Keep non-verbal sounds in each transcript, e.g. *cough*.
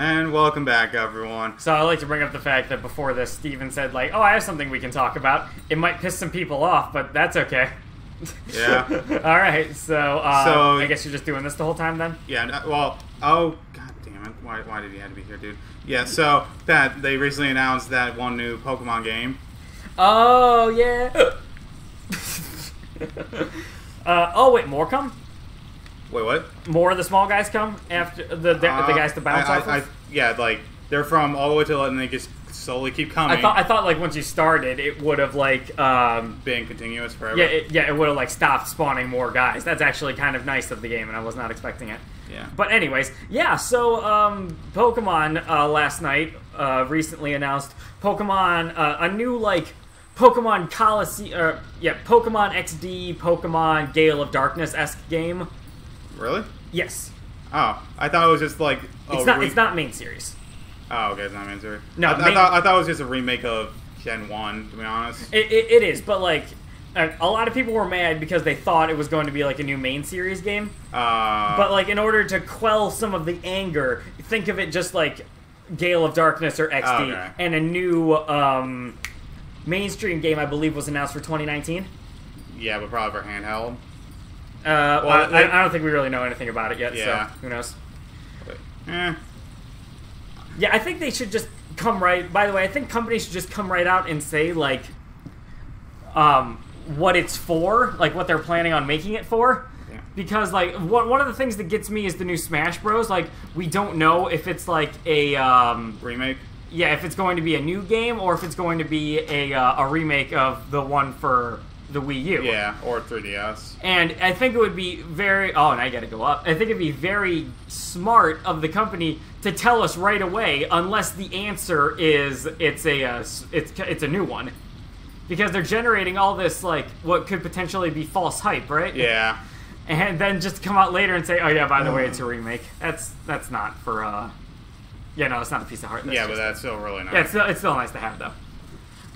And welcome back, everyone. So I like to bring up the fact that before this, Steven said like, "Oh, I have something we can talk about." It might piss some people off, but that's okay. Yeah. *laughs* All right. So, uh, So- I guess you're just doing this the whole time then. Yeah, well, oh, god damn it. Why, why did he have to be here, dude? Yeah, so, that, they recently announced that one new Pokemon game. Oh yeah. *laughs* uh, oh wait, more come. Wait, what? More of the small guys come after the the, the Uh, guys to bounce I, off I, of. I, yeah, like, they're from all the way to, the and they just slowly keep coming. I thought I thought like once you started, it would have like um, being continuous forever. yeah it, yeah it would have like stopped spawning more guys. That's actually kind of nice of the game, and I was not expecting it. Yeah. But anyways, yeah. So um, Pokemon uh, last night uh, recently announced Pokemon uh, a new like Pokemon Colosseum. Uh, yeah, Pokemon XD, Pokemon Gale of Darkness esque game. Really? Yes, Oh, I thought it was just like. Oh, it's not. re- It's not main series. Oh, okay, it's not main series. No, I, I main- thought I thought it was just a remake of Gen One. To be honest. It, it, it is, but like. A a lot of people were mad because they thought it was going to be like a new main series game. Uh, But like in order to quell some of the anger, think of it just like Gale of Darkness or XD, Okay. and a new um, mainstream game I believe was announced for 2019. yeah, but probably for handheld. Uh, Well, I, they- I don't think we really know anything about it yet, Yeah. so who knows? Eh. Yeah, I think they should just come right. By the way, I think companies should just come right out and say like, um, what it's for, like what they're planning on making it for. Yeah. Because like one one of the things that gets me is the new Smash Bros. Like we don't know if it's like a um, Remake. yeah, if it's going to be a new game or if it's going to be a uh, a remake of the one for the Wii U. Yeah, or 3DS. And I think it would be very. Oh, and I got to go up. I think it'd be very smart of the company to tell us right away, unless the answer is it's a uh, it's it's a new one, because they're generating all this like what could potentially be false hype, right? Yeah. *laughs* And then just come out later and say, oh yeah, by the way, it's a remake. That's that's not for. uh Yeah, no, it's not a piece of heart. That's yeah, but that's still really nice. yeah, it's still, it's still nice to have though.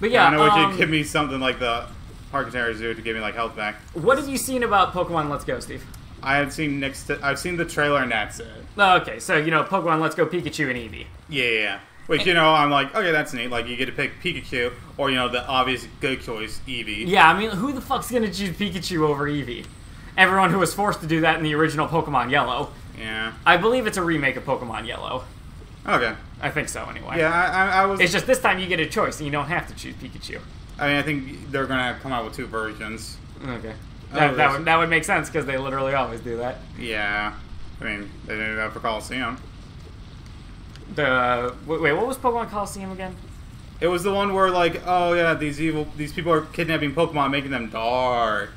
But yeah, I know um, would you give me something like the Parketary Zoo to give me like health back. what have you seen about Pokemon Let's Go, Steve? I have seen next. To, I've seen the trailer and that's it. Oh, okay, so you know Pokemon Let's Go Pikachu and Eevee. Yeah, yeah. Which you know, I'm like, okay, that's neat. Like you get to pick Pikachu, or you know, the obvious good choice, Eevee. Yeah, I mean, who the fuck's gonna choose Pikachu over Eevee? Everyone who was forced to do that in the original Pokemon Yellow. Yeah. I believe it's a remake of Pokemon Yellow. Okay. I think so, anyway. Yeah, I, I, I was. It's just this time you get a choice and you don't have to choose Pikachu. I mean, I think they're gonna come out with two versions. Okay. That, that, would, that would make sense because they literally always do that. Yeah. I mean, they did that for Colosseum. The wait, what was Pokemon Colosseum again? It was the one where like, oh yeah, these evil, these people are kidnapping Pokemon, making them dark.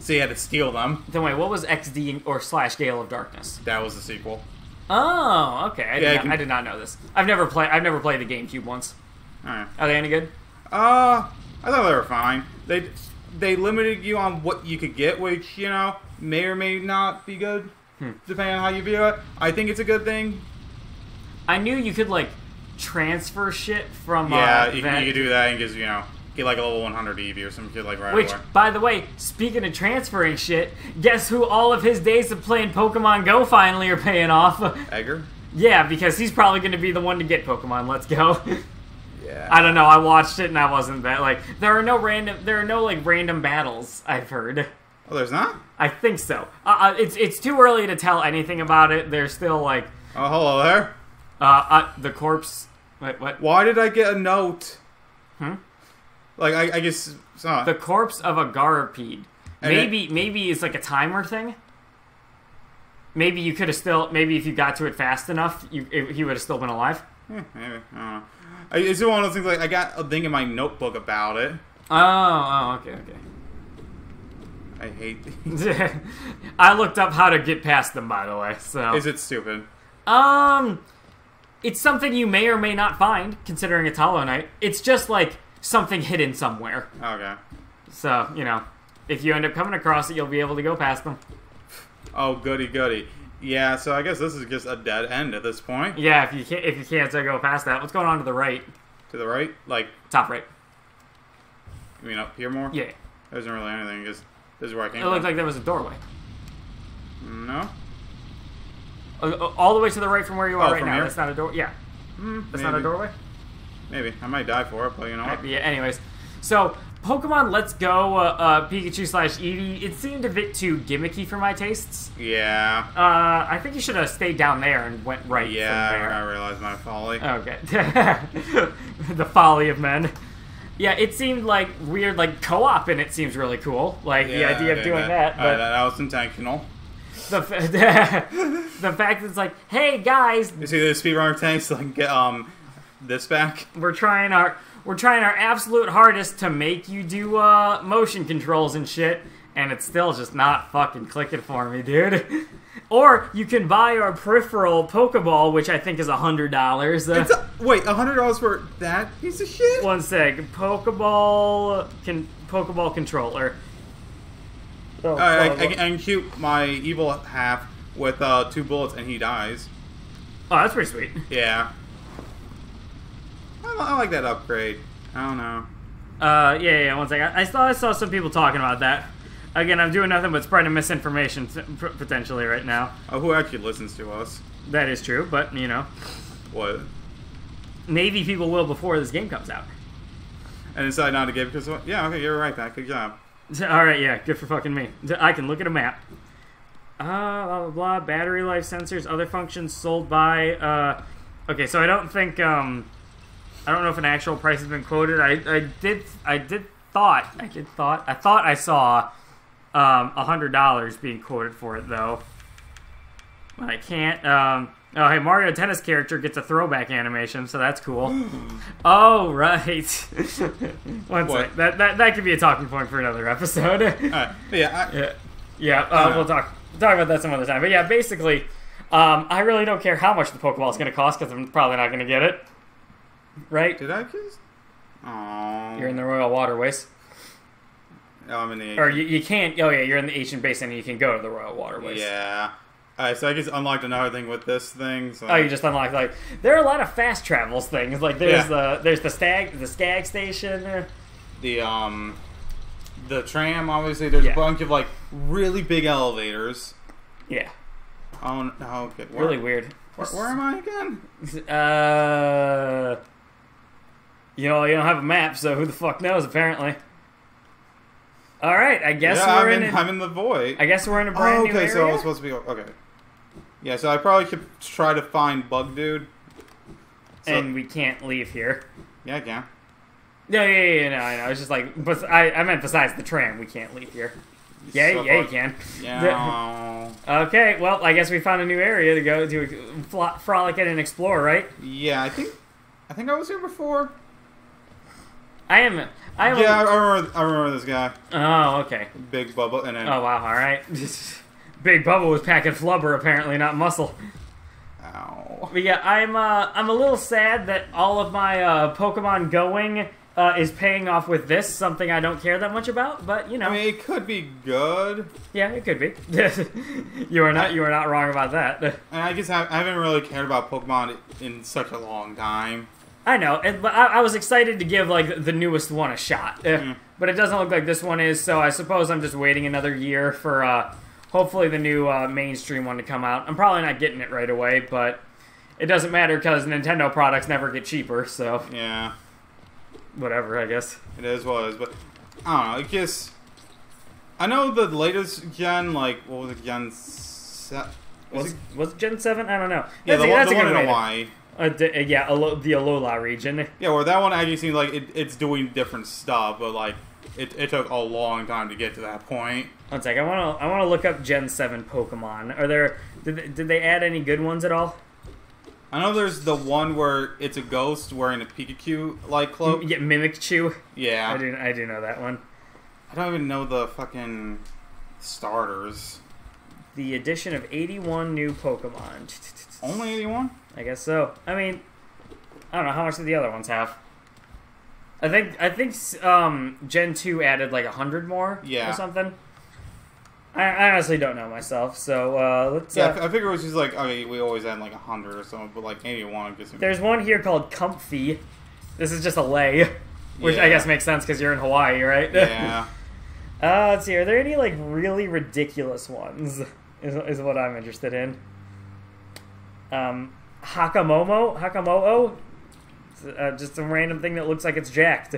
So you had to steal them. Then wait, what was XD or slash Gale of Darkness? That was the sequel. Oh, okay. I did, Yeah, I not, can- I did not know this. I've never played. I've never played the GameCube once. Alright. Are they any good? Uh, I thought they were fine. They they limited you on what you could get, which you know may or may not be good, Hmm. depending on how you view it. I think it's a good thing. I knew you could like transfer shit from. Yeah, uh, you, can, you can do that and just you know get like a level 100 EV or some shit like right Which, away. by the way, speaking of transferring shit, guess who all of his days of playing Pokemon Go finally are paying off? Edgar. yeah, because he's probably going to be the one to get Pokemon Let's Go. *laughs* Yeah. I don't know. I watched it and I wasn't that like there are no random there are no like random battles. I've heard. Oh, there's not. I think so. Uh, uh, it's it's too early to tell anything about it. There's still like Oh, hello there. uh, uh the corpse. Wait, what? Why did I get a note? Hmm? Like I, I guess it's not. The corpse of a Garpede. And it- Maybe maybe it's like a timer thing. Maybe you could have still maybe if you got to it fast enough, you it, he would have still been alive. Eh, maybe. I don't know. I- It's one of those things like I got a thing in my notebook about it. Oh, oh, okay, okay. I hate. *laughs* okay. I looked up how to get past them, by the way. So, Is it stupid? um, it's something you may or may not find, considering it's Hollow Knight. It's just like something hidden somewhere. Okay. So, you know, if you end up coming across it, you'll be able to go past them. Oh, goody goody. Yeah, so I guess this is just a dead end at this point. Yeah, if you can't, if you can't go past that, what's going on to the right, To the right, like top right? you mean up here more? Yeah, There isn't really anything. Just this is where I came it looked from. like there was a doorway. no. Uh, uh, all the way to the right from where you are Oh, right now. here? That's not a door. Yeah, Mm, that's not a doorway. Maybe I might die for it, but you know what? Yeah. Anyways, so Pokemon Let's Go uh, uh, Pikachu slash Eevee. It seemed a bit too gimmicky for my tastes. Yeah, Uh, I think you should have stayed down there and went right yeah. from there. I realized my folly. Okay. *laughs* the folly of men. Yeah, it seemed like weird, like co-op, and it seems really cool. Like the idea of doing that, that, uh, but that, that was intentional. the *laughs* the fact that it's like, hey guys, You see the speedrunner tanks like get um this back. we're trying our we're trying our absolute hardest to make you do uh, motion controls and shit, and it's still just not fucking clicking for me, dude. *laughs* or you can buy our peripheral Pokeball, which I think is a hundred dollars. Uh, It's a, wait, a hundred dollars for that piece of shit? One sec. Pokeball can Pokeball controller. Oh, I, I, I, can- I can shoot my evil half with uh, two bullets and he dies. oh, that's pretty sweet. Yeah. I, I like that upgrade. I don't know. Uh, yeah, yeah. One sec. I, I saw I saw some people talking about that. Again, I'm doing nothing but spreading misinformation potentially right now. Oh, who actually listens to us? That is true, but you know, What? maybe people will before this game comes out. And decide not to give because yeah, okay, you're right, Pat. Good job. *laughs* All right, yeah, good for fucking me. I can look at a map. Uh, blah blah blah. Battery life sensors, other functions sold by. Uh, okay, so I don't think um, I don't know if an actual price has been quoted. I, I did I did thought I did thought I thought I saw um a hundred dollars being quoted for it though. But I can't. Um, oh, hey, Mario Tennis character gets a throwback animation, so that's cool. oh, right. *laughs* One What? sec. That, that that could be a talking point for another episode. *laughs* Alright, but yeah, I, yeah, yeah. Uh, Yeah. we'll talk we'll talk about that some other time. But yeah, basically, um, I really don't care how much the Pokeball is going to cost because I'm probably not going to get it. Right? did I just? Oh, You're in the Royal Waterways, Oh, I'm in the. or you, you can't. Oh yeah, you're in the Ancient Basin, and you can go to the Royal Waterways. Yeah. Alright, so I just unlocked another thing with this thing. So Oh, you just unlocked like there are a lot of fast travels things. Like there's Yeah. the there's the stag the Stag station. the um, the tram. Obviously, there's Yeah. a bunch of like really big elevators. Yeah, Oh, no, okay. Where, really weird. Where, where am I again? Uh, you know, you don't have a map, so who the fuck knows? Apparently. All right, I guess yeah, we're I'm in. in, a- I'm in the void. I guess we're in a brand oh, new okay, so I was supposed to be okay. Yeah, so I probably should try to find Bug Dude. So, and we can't leave here. yeah, I can. Yeah, yeah, yeah, no, I know. It's just like, but I, I meant besides the tram, we can't leave here. Yeah, So yeah, you can. Yeah. *laughs* Okay, well, I guess we found a new area to go to flo- frolic in and explore, right? yeah, I think I think I was here before. I am. I am. Yeah, I, I remember. I remember this guy, oh, okay. Big Bubba, and then Oh wow, all right. *laughs* Big Bubba was packing flubber, apparently, not muscle. ow. But yeah, I'm uh, I'm a little sad that all of my uh, Pokemon going uh, is paying off with this, something I don't care that much about. But you know, I mean, it could be good. yeah, it could be. *laughs* you are not you are not wrong about that. And I guess I, I haven't really cared about Pokemon in such a long time. I know, and, I, I was excited to give like the newest one a shot, Mm. but it doesn't look like this one is. So I suppose I'm just waiting another year for uh, hopefully the new uh, mainstream one to come out. I'm probably not getting it right away, but it doesn't matter because Nintendo products never get cheaper. So Yeah, whatever, I guess. it is what it is. But I don't know. I guess I know the latest gen, like what was it, Gen? Se- was Was it- was it Gen Seven? I don't know. yeah, That's the one, the one in Hawaii. Uh, d- uh, yeah, Alo- the Alola region. Yeah, where that one actually seems like it, it's doing different stuff, but like it, it took a long time to get to that point. One sec, I want to I want to look up Gen Seven Pokemon. Are there did they, did they add any good ones at all? I know there's the one where it's a ghost wearing a Pikachu like cloak. Yeah, Mimikyu. Yeah, I do I do know that one. I don't even know the fucking starters. The addition of 81 new Pokemon. Only eighty-one. I guess so. I mean, I don't know how much did the other ones have. I think I think um, Gen two added like hundred more Yeah. or something. I, I honestly don't know myself, so uh, let's. Yeah, I uh, I figure it was just like I mean, we always add like a hundred or something, but like eighty-one gives me. There's one here called Comfey. This is just a lei, which I guess makes sense because you're in Hawaii, right? yeah. *laughs* uh, let's see. Are there any like really ridiculous ones? Is, is what I'm interested in. Um, Hakamomo, Hakamo'o, uh, just some random thing that looks like it's jacked.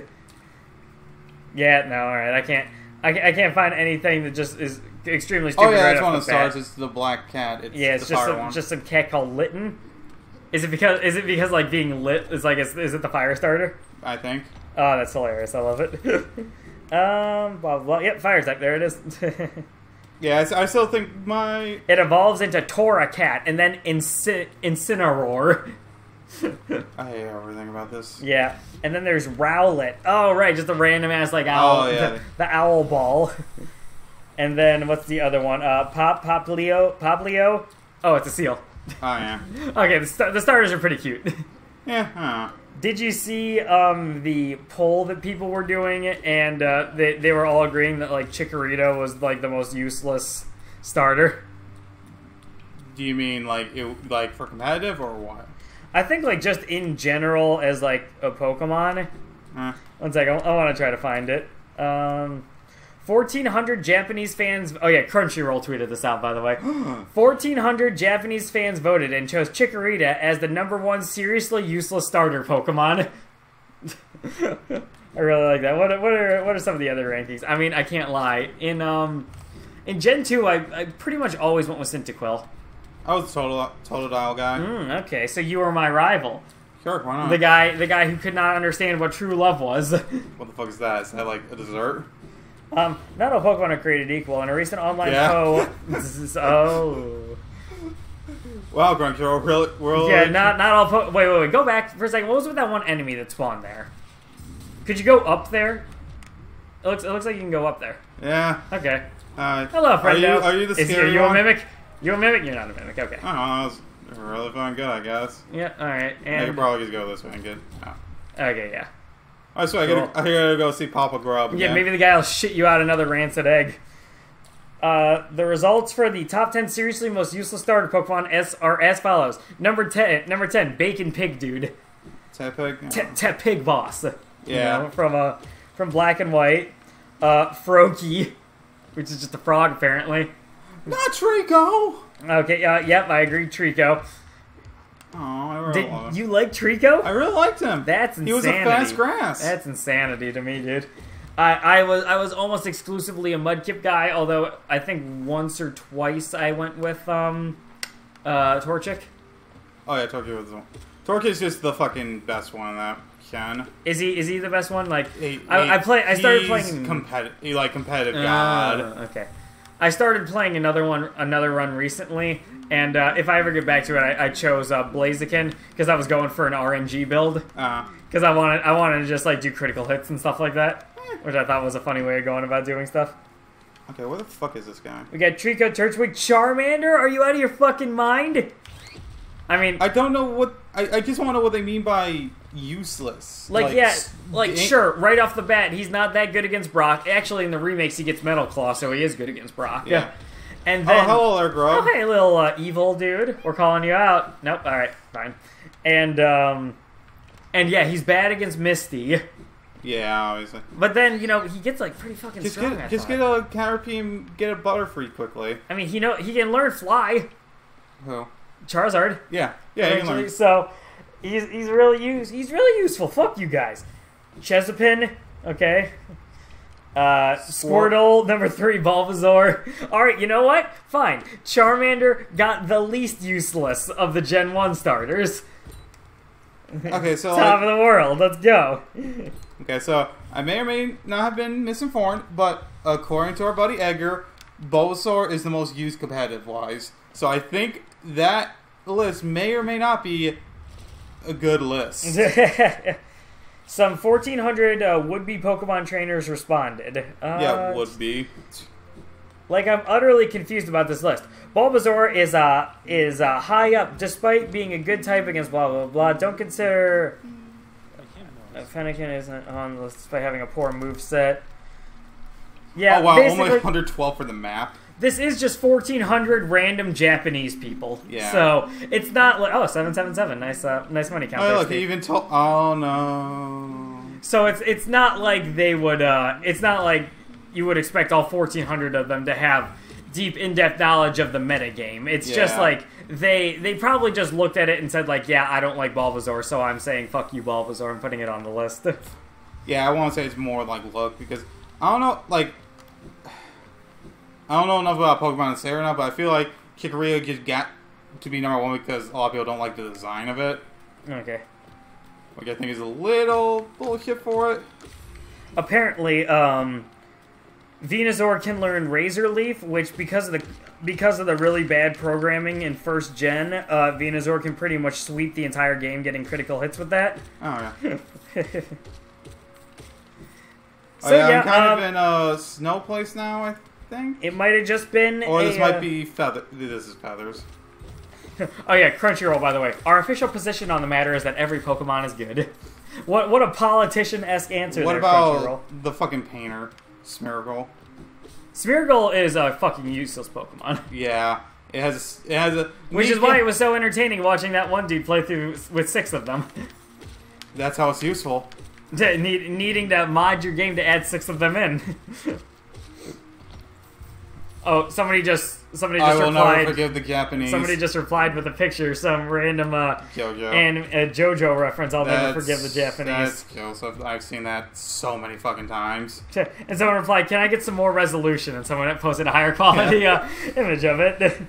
Yeah, no, all right, I can't, I, I can't find anything that just is extremely stupid. Oh yeah, right that's one of the stars. bat. It's the black cat. It's Yeah, it's the just some, one. just some cat called Litten. Is it because is it because like being lit is like is, is it the fire starter? I think. Oh, that's hilarious. I love it. *laughs* um, blah blah. Yep, fire type. There it is. *laughs* Yeah, I still think my. it evolves into Torracat and then Inci- Incineroar. I hate everything about this. yeah, and then there's Rowlet. Oh right, just a random ass like owl. Oh, yeah. the, the owl ball. and then what's the other one? Uh, Pop Poplio Poplio. Oh, it's a seal. Oh yeah. *laughs* Okay, the, st- the starters are pretty cute. *laughs* Yeah. I. Did you see um, the poll that people were doing, and uh, they they were all agreeing that like Chikorita was like the most useless starter? Do you mean like it, like for competitive or what? I think like just in general as like a Pokemon. Huh? One second, I want to try to find it. Um, 1,400 Japanese fans. Oh yeah, Crunchyroll tweeted this out by the way. *gasps* 1,400 Japanese fans voted and chose Chikorita as the number one seriously useless starter Pokemon. *laughs* I really like that. What are, what are what are some of the other rankings? I mean, I can't lie. In um, in Gen two, I, I pretty much always went with Cyndaquil. I was a total Totodile guy. Mm, okay, so you were my rival, Sure, why not? the guy the guy who could not understand what true love was. *laughs* What the fuck is that? Is that like a dessert? Um, not all Pokemon are created equal. In a recent online Yeah. poll, *laughs* *laughs* oh, Wow, Crunchyroll, really? really yeah, not not all. Po- wait, wait, wait. Go back for a second. What was with that one enemy that spawned there? Could you go up there? It looks it looks like you can go up there. Yeah. Okay. Uh, Hello, Are friendo. you, are you the Is, scary are you one? a mimic? You a mimic? You're not a mimic. Okay. I don't know. That was really fucking good, I guess. Yeah. All right. And I could probably just go this way and get. Oh. okay, yeah. I swear, I gotta, I gotta go see Papa Grub. Yeah, again. maybe the guy will shit you out another rancid egg. Uh, the results for the top 10 seriously most useless starter Pokemon as, are as follows. Number 10, number 10, Bacon Pig Dude. Tepig. Te- Te- Pig Boss. you Yeah. know, from, uh, from Black and White. Uh, Froakie, which is just a frog apparently. Not Treecko! Okay, uh, yep, I agree, Treecko. Oh, Did you like Treecko? I really liked him. That's insanity. He was a fast grass. That's insanity to me, dude. I, I was I was almost exclusively a Mudkip guy, although I think once or twice I went with um uh Torchic. oh yeah, Torque was the one. Torque is just the fucking best one of that can. Is he is he the best one? Like He, I, he- I play I started he's playing competitive. Like competitive Uh, god. okay. I started playing another one, another run recently, and uh, if I ever get back to it, I, I chose uh, Blaziken because I was going for an RNG build Uh, because I wanted I wanted to just like do critical hits and stuff like that, which I thought was a funny way of going about doing stuff. okay, where the fuck is this guy? We got Treecko, Turtwig, Charmander. Are you out of your fucking mind? I mean, I don't know what. I, I just want to know what they mean by useless. like, yeah, like ain't- sure, right off the bat, he's not that good against Brock. Actually, in the remakes, he gets Metal Claw, so he is good against Brock. Yeah. *laughs* And Oh, then, hello there, Grub. Oh, hey, little uh, evil dude. We're calling you out. Nope. All right, fine. And um, and yeah, he's bad against Misty. Yeah, obviously. But then you know he gets like pretty fucking Just strong. Get just thought. get a Caterpie and get a Butterfree quickly. I mean, he know he can learn Fly. Who? Charizard. Yeah, yeah, you can learn. So he's he's really use he's really useful. Fuck you guys. Chespin, okay. Uh, Squirtle, number three, Bulbasaur. *laughs* All right, you know what? Fine. Charmander got the least useless of the Gen One starters. Okay, so *laughs* Top of the world. Let's go. *laughs* okay, so I may or may not have been misinformed, but according to our buddy Edgar, Bulbasaur is the most used competitive wise. So I think that list may or may not be a good list. *laughs* Some 1,400 uh, would-be Pokemon trainers responded. Uh, yeah, would be. Like I'm utterly confused about this list. Bulbasaur is uh is uh, high up despite being a good type against blah blah blah. Don't consider uh, Fennekin isn't on the list despite having a poor move set. Yeah, oh wow, only 112 for the map. This is just 1400 random Japanese people. Yeah. So it's not like oh 777 nice uh, nice money count. Oh there, look, Steve. even told. Oh no. So it's it's not like they would uh it's not like you would expect all 1400 of them to have deep, in-depth knowledge of the metagame. It's just like they they probably just looked at it and said like, yeah, I don't like Bulbasaur, so I'm saying fuck you, Bulbasaur, and putting it on the list. *laughs* Yeah, I want to say it's more like look because I don't know, like I don't know enough about Pokemon to say right now, but I feel like Chikorita just got to be number one because a lot of people don't like the design of it, okay. which I think is a little bullshit for it. apparently um Venusaur can learn Razor Leaf, which because of the because of the really bad programming in first gen, uh, Venusaur can pretty much sweep the entire game, getting critical hits with that. Oh yeah. So *laughs* oh, yeah, yeah, I'm kind um, of in a snow place now. I think, It might have just been. or this might uh, be feather. This is feathers. *laughs* Oh yeah, Crunchyroll. By the way, our official position on the matter is that every Pokemon is good. *laughs* What what a politician esque answer What there, about Crunchyroll. the fucking painter, Smeargle? Smeargle is a fucking useless Pokemon, *laughs* Yeah, it has. It has a. which is why it was so entertaining watching that one dude play through with six of them. That's how it's useful. Need, needing to mod your game to add six of them in. Oh, somebody just somebody just I will never replied. forgive the Japanese. Somebody just replied with a picture, some random uh, JoJo. and a JoJo reference. I'll never That's- forgive the Japanese. That's Joseph. I've seen that so many fucking times. *laughs* And someone replied, "Can I get some more resolution?" And someone posted a higher quality uh, image of it.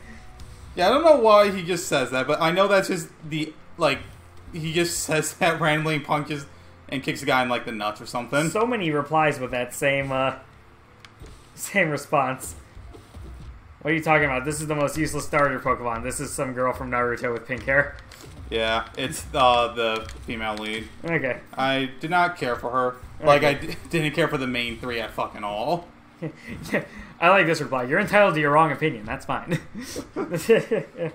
Yeah, I don't know why he just says that, but I know that's just the like he just *laughs* says that randomly and punches and kicks a guy in like the nuts or something. so many replies with that same uh, same response. What are you talking about? This is the most useless starter Pokemon. This is some girl from Naruto with pink hair. yeah, it's uh, the female lead. Okay. I did not care for her. Like I Okay. d- *laughs* didn't care for the main three at fucking all. *laughs* I like this reply. You're entitled to your wrong opinion. That's fine. *laughs*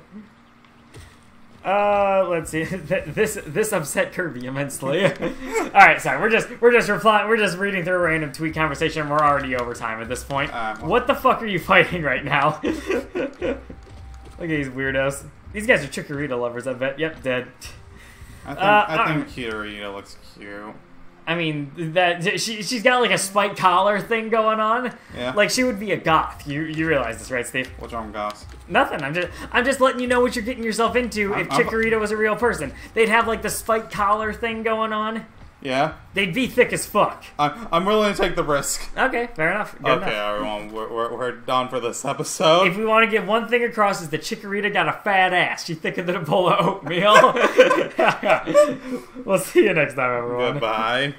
uh, let's see. *laughs* This this upset Kirby immensely. *laughs* All right, sorry. We're just we're just replying. We're just reading through a random tweet conversation. We're already over time at this point. Uh, well- what the fuck are you fighting right now? *laughs* Look at these weirdos. These guys are Chikorita lovers. I bet. Yep, dead. I think Uh, I think Kitarita looks cute. I mean that she she's got like a spike collar thing going on. Yeah. Like she would be a goth. You you realize this, right, Steve? What's wrong, Goss? Nothing. I'm just I'm just letting you know what you're getting yourself into. I'm- if I'm- Chikorita was a real person, they'd have like the spike collar thing going on. Yeah, They'd be thick as fuck. I'm I'm willing to take the risk. Okay, fair enough. Good Okay, enough. everyone, we're, we're, we're done for this episode. If we want to get one thing across, is that Chikorita got a fat ass. She's thicker than a bowl of oatmeal. *laughs* *laughs* we'll see you next time, everyone. Goodbye.